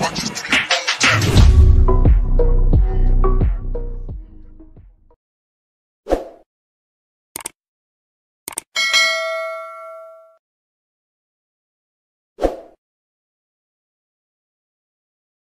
Watch your